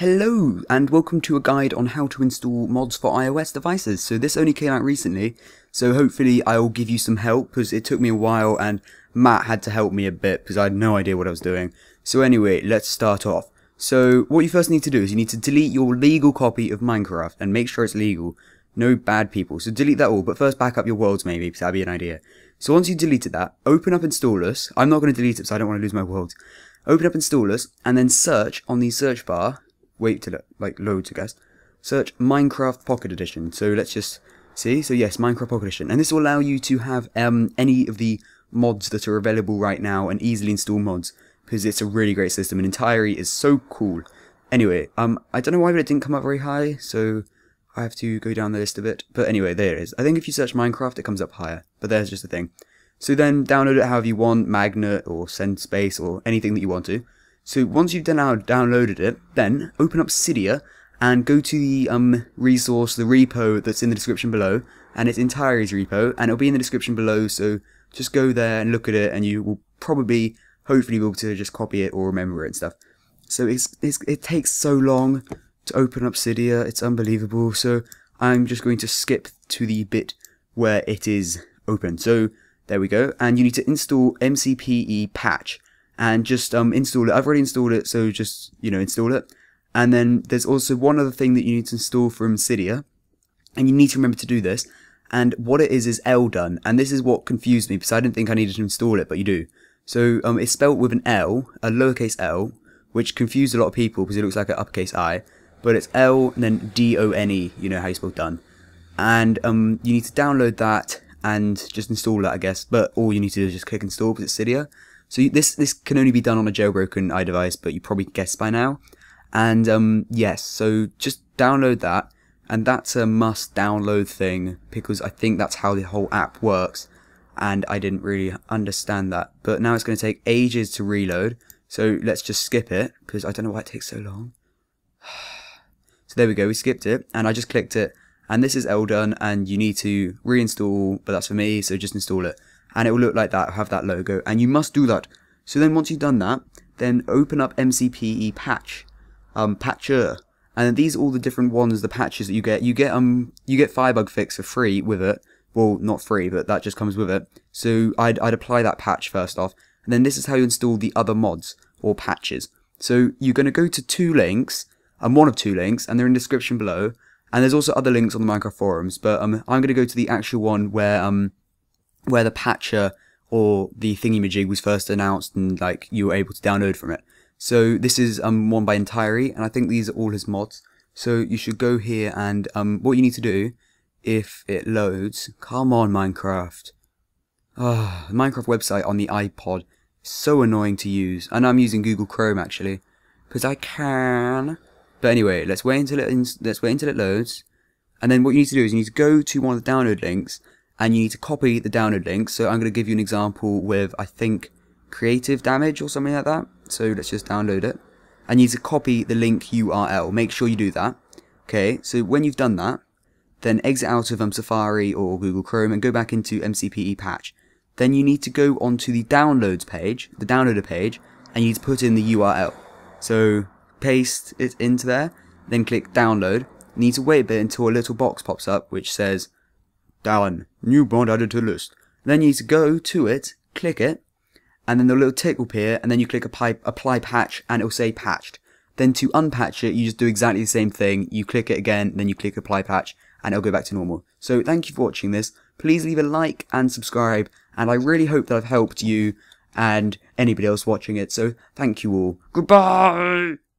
Hello, and welcome to a guide on how to install mods for iOS devices. So this only came out recently, so hopefully I'll give you some help, because it took me a while, and Matt had to help me a bit, because I had no idea what I was doing. So anyway, let's start off. So what you first need to do is you need to delete your legal copy of Minecraft, and make sure it's legal. No bad people, so delete that all, but first back up your worlds maybe, because that'd be an idea. So once you deleted that, open up Installous. I'm not going to delete it, so I don't want to lose my worlds. Open up Installous, and then search on the search bar wait till it like loads, I guess. Search Minecraft Pocket Edition. So let's just see. So yes, Minecraft Pocket Edition, and this will allow you to have um, any of the mods that are available right now and easily install mods because it's a really great system. And Entirely is so cool. Anyway, um, I don't know why, but it didn't come up very high, so I have to go down the list a bit. But anyway, there it is. I think if you search Minecraft, it comes up higher. But there's just the thing. So then download it however you want, Magnet or Send Space or anything that you want to. So once you've now downloaded it, then open up Cydia and go to the um, resource, the repo that's in the description below, and it's Intyre's repo, and it'll be in the description below, so just go there and look at it, and you will probably, hopefully be able to just copy it or remember it and stuff. So it's, it's it takes so long to open up Cydia, it's unbelievable, so I'm just going to skip to the bit where it is open. So there we go, and you need to install MCPE patch and just um, install it. I've already installed it, so just, you know, install it. And then there's also one other thing that you need to install from Cydia, and you need to remember to do this. And what it is is ldone, and this is what confused me because I didn't think I needed to install it, but you do. So um, it's spelled with an L, a lowercase L, which confused a lot of people because it looks like an uppercase I, but it's L and then D O N E. You know how you spell done. And um, you need to download that and just install that, I guess. But all you need to do is just click install because it's Cydia. So this this can only be done on a jailbroken iDevice, but you probably guessed by now. And um, yes, so just download that, and that's a must download thing because I think that's how the whole app works. And I didn't really understand that, but now it's going to take ages to reload. So let's just skip it because I don't know why it takes so long. so there we go, we skipped it, and I just clicked it, and this is ldone, and you need to reinstall, but that's for me, so just install it and it will look like that, have that logo, and you must do that. So then once you've done that, then open up MCPE patch, um, patcher, and these are all the different ones, the patches that you get. You get um, you get Firebug Fix for free with it. Well, not free, but that just comes with it. So I'd I'd apply that patch first off, and then this is how you install the other mods or patches. So you're going to go to two links, and one of two links, and they're in the description below. And there's also other links on the Minecraft forums, but um, I'm going to go to the actual one where um, where the patcher or the thingy-majig was first announced and like you were able to download from it. So this is um, one by Intyre, and I think these are all his mods. So you should go here and um, what you need to do, if it loads, come on Minecraft. Ah, oh, Minecraft website on the iPod so annoying to use, and I'm using Google Chrome actually, because I can. But anyway, let's wait until it let's wait until it loads, and then what you need to do is you need to go to one of the download links and you need to copy the download link. So I'm going to give you an example with, I think, creative damage or something like that. So let's just download it. And you need to copy the link URL. Make sure you do that. Okay, so when you've done that, then exit out of um, Safari or Google Chrome and go back into MCPE patch. Then you need to go onto the downloads page, the downloader page, and you need to put in the URL. So paste it into there, then click download. You need to wait a bit until a little box pops up which says Done. New bond added to list. Then you need to go to it, click it, and then the little tick will appear, and then you click apply, apply patch, and it will say patched. Then to unpatch it, you just do exactly the same thing. You click it again, then you click apply patch, and it'll go back to normal. So thank you for watching this. Please leave a like and subscribe, and I really hope that I've helped you and anybody else watching it. So thank you all. Goodbye!